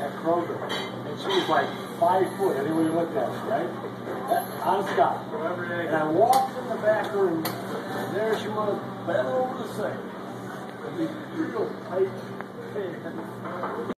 at Kroger, and she was like five foot. Anyway you looked at her, right? I'm Scott, And I walked in the back room, and there she was, bent over the sink. With these real tight pants.